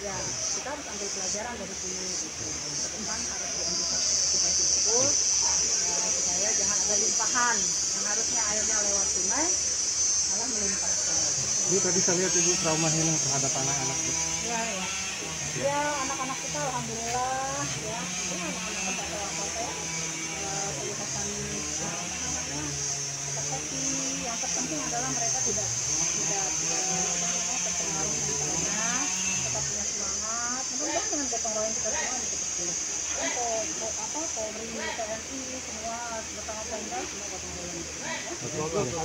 ya kita harus ambil pelajaran dari sini gitu. Ke depan harus diantisipasi betul. Ya, supaya jangan ada limpahan. Yang harusnya airnya lewat sungai malah melimpah ke Bu tadi saya lihat ibu trauma healing terhadap anak-anak. Bu. ya ya ya anak-anak kita alhamdulillah ya. Ya anak-anak kita royong kita semua bisa kecil po- po- apa Polri TNI semua bersama Pemda semua gotong royong ya.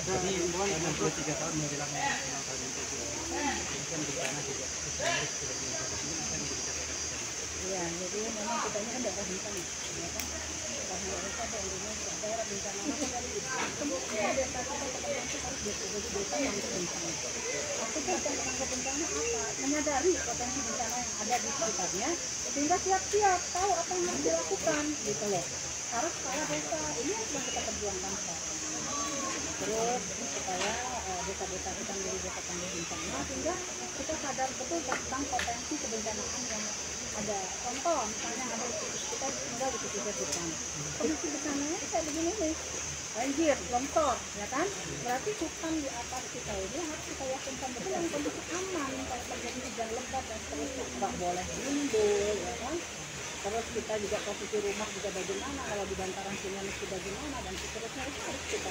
Tadi 63 tahun menjelang ulang tahun bencana juga. Iya, jadi memang kita ini kan daerah bencana, ya kan? Daerah Indonesia atau Indonesia, daerah bencana maka yang bencana apa? Menyadari potensi bencana yang ada di sekitarnya, sehingga siap-siap tahu apa yang harus dilakukan, gitu loh. Harus kepala desa. Ini yang sedang kita perjuangkan sekarang. Terus supaya eh, desa-desa kita menjadi desa tangguh bencana, sehingga kita sadar betul tentang potensi kebencanaan yang ada. Contoh misalnya ada kita tinggal di pesisir hutan kondisi bencananya kayak begini nih. Banjir longsor ya kan? Berarti hutan di atas kita ini betul yang kondisi aman kalau terjadi hujan lebat dan seterusnya nggak boleh timbul ya kan terus kita juga posisi rumah juga bagaimana kalau di bantaran sungai mesti bagaimana dan seterusnya itu harus kita